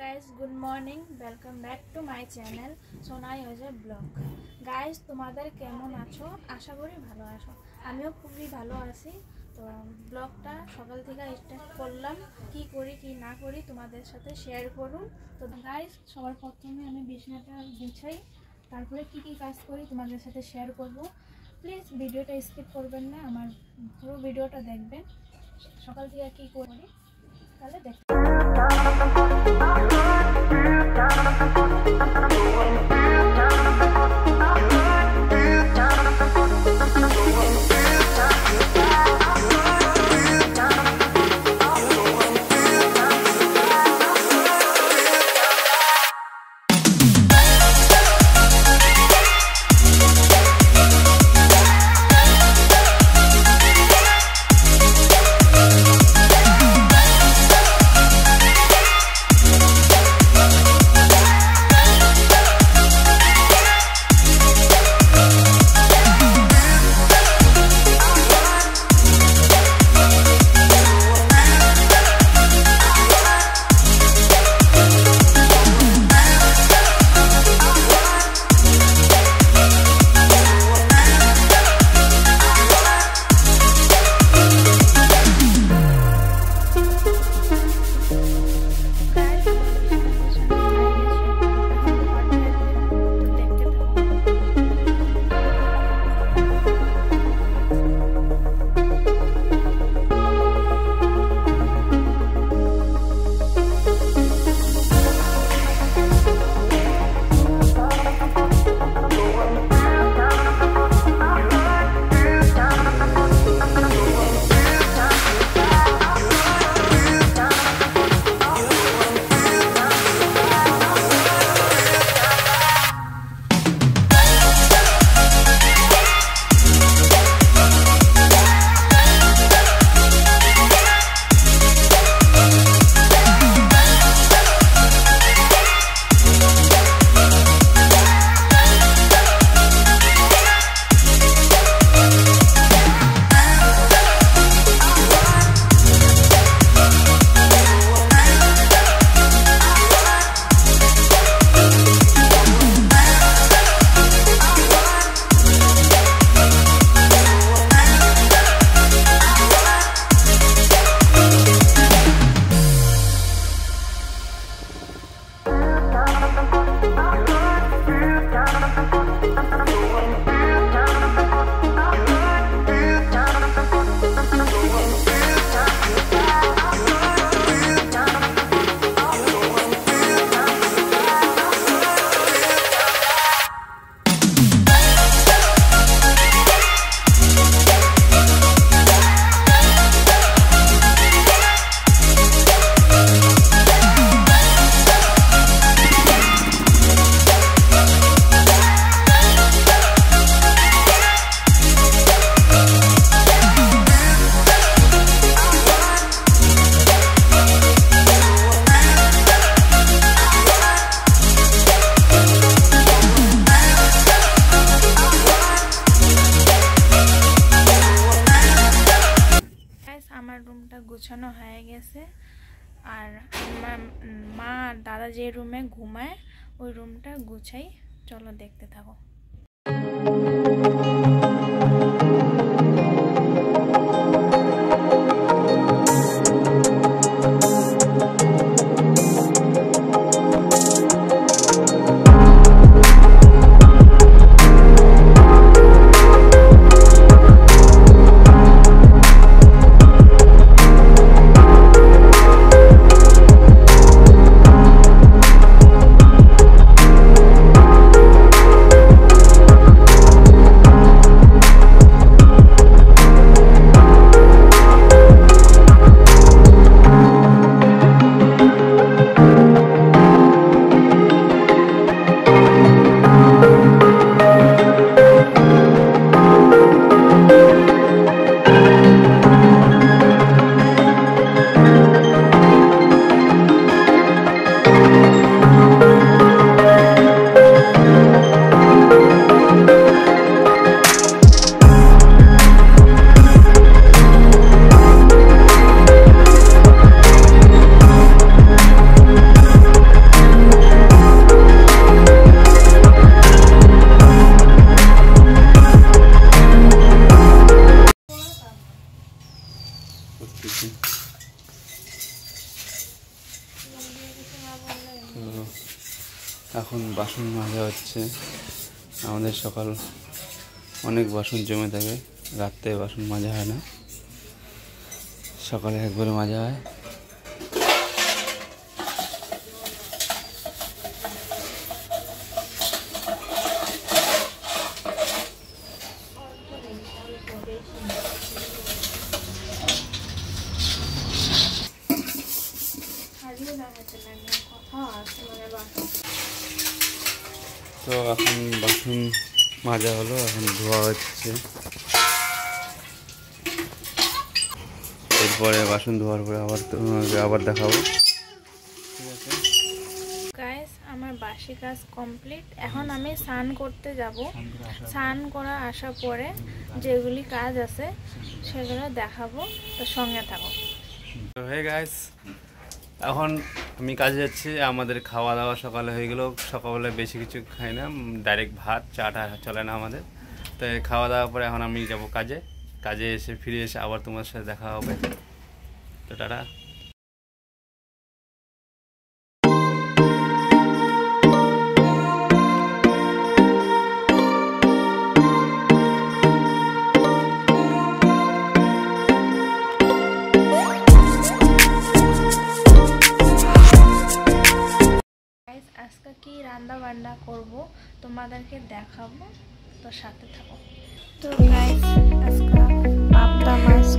Guys good morning welcome back to my channel Sonai Ajay vlog guys তোমাদের কেমন আছো? আশা করি ভালো আছো। আমিও খুবই ভালো আছি। তো ব্লগটা সকাল থেকে স্টার্ট করলাম। কি করি, কি না করি তোমাদের সাথে শেয়ার করুন। তো গাইস সবার প্রথমে আমি বিছানাটা গুছাই। তারপরে কি কি কাজ করি তোমাদের সাথে শেয়ার করব। প্লিজ ভিডিওটা স্কিপ করবেন না, আমার পুরো ভিডিওটা দেখবেন। সকাল থেকে কি করি, তাহলে দেখ Thank you. আমার রুমটা গোছানো হয়ে গেছে। আর আমার মা আর দাদা যে রুমে ঘুমায়, ওই রুমটা গুছাই, চলো দেখতে থাকো। বাসন মাজা হচ্ছে। আমাদের সকাল অনেক বাসন জমে থাকে, রাত্রে বাসন মাজা হয় না। সকালে একবারে মাজা হয়। কথা আছে মানে তো এখন বাসন মাজা হলো এখন ধোয়া হচ্ছে। এরপরে বাসন ধোয়ার পরে আবার তোমাকে আবার দেখাবো। ঠিক আছে? গাইস আমার বাসি কাজ কমপ্লিট এখন আমি স্নান করতে যাব। স্নান করা আসার পরে যেগুলি কাজ আছে সেগুলো দেখাবো তো সঙ্গে থাকো। হে গাইস এখন আমি কাজে যাচ্ছি, আমাদের খাওয়া দাওয়া সকালে হয়ে গেল সকালে বেশি কিছু খাই না ডাইরেক্ট ভাত, চাটা চলে না আমাদের। তো খাওয়া দাওয়ার পরে এখন আমি যাব কাজে। কাজে এসে ফিরে এসে আবার তোমার সাথে দেখা হবে। তো টাটা। রান্না করব তোমাদেরকে দেখাবো তো সাথে থাকো। তো গাইস আজকে পাবদা মাছ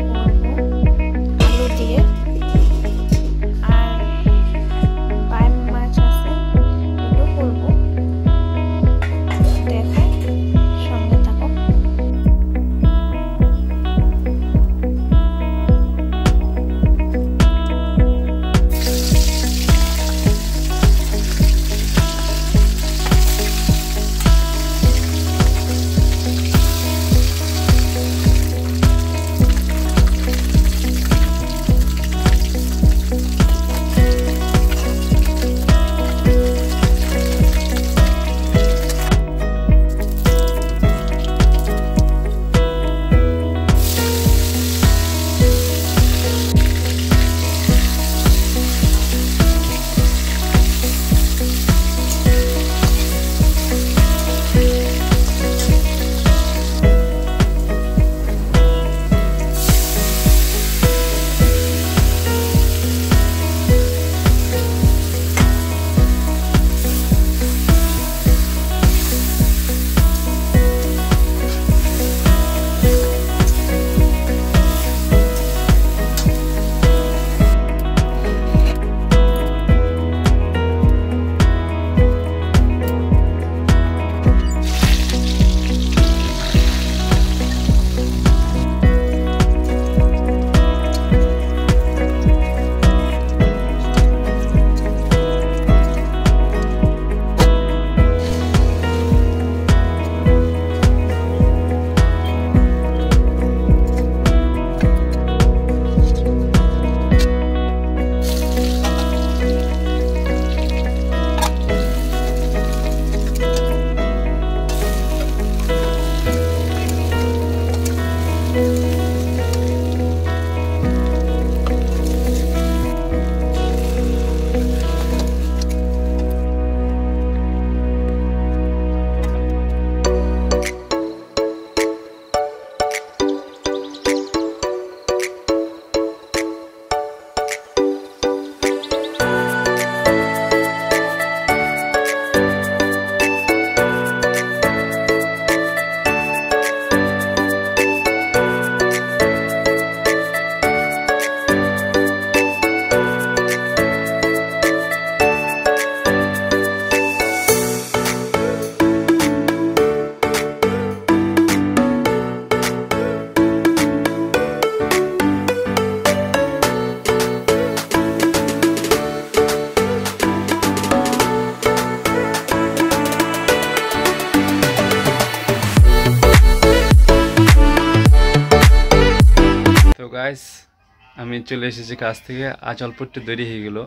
আমি চলে এসেছি কাজ থেকে। আজ অল্প একটু দেরি হয়ে গেল।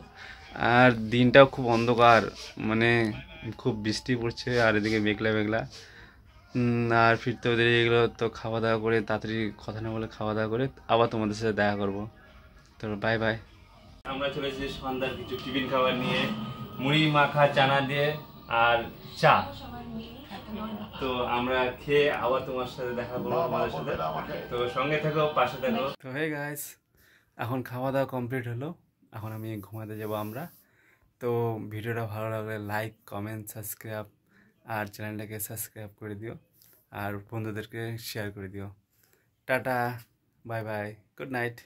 আর দিনটাও খুব অন্ধকার মানে খুব বৃষ্টি পড়ছে আর এদিকে মেঘলা মেঘলা। আর ফিরতেও দেরি হয়ে গেলো তো খাওয়া দাওয়া করে তাড়াতাড়ি কথা না বলে খাওয়া দাওয়া করে আবার তোমাদের সাথে দেখা করব। তো বাই বাই আমরা চলে এসেছি সন্ধ্যার কিছু টিফিন খাবার নিয়ে। মুড়ি মাখা চানা দিয়ে আর চা। তো আমরা খেয়ে আবার তোমার সাথে দেখা করব আমাদের সাথে। তো সঙ্গে থাকো পাশে থাকো। তো হে গাইস এখন খাওয়া দাওয়া কমপ্লিট হলো। এখন আমি ঘুমাতে যাব আমরা। তো ভিডিওটা ভালো লাগলে লাইক কমেন্ট সাবস্ক্রাইব আর চ্যানেলটাকে সাবস্ক্রাইব করে দিও আর বন্ধুদেরকে শেয়ার করে দিও। Tata bye bye good night